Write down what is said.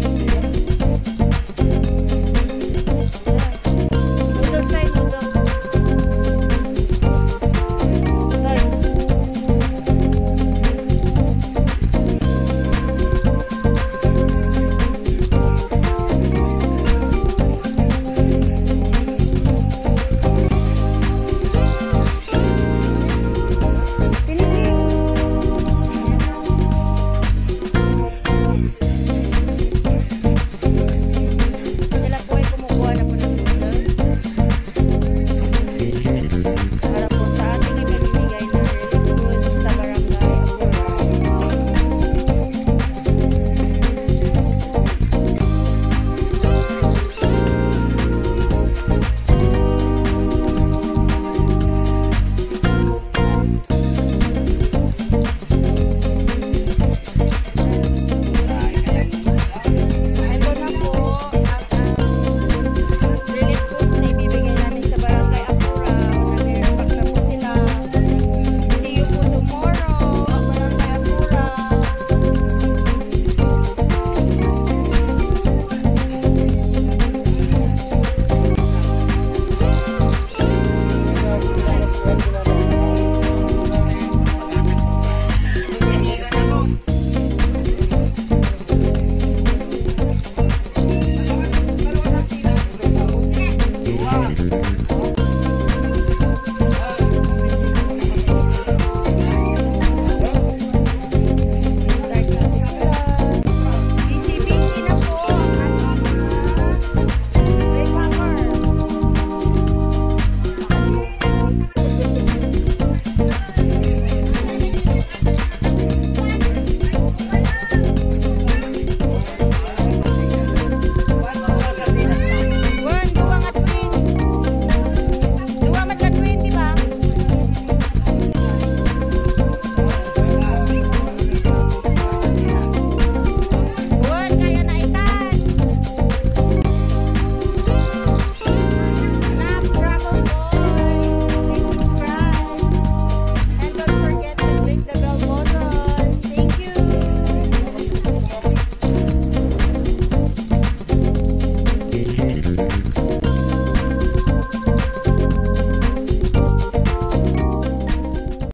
Yeah.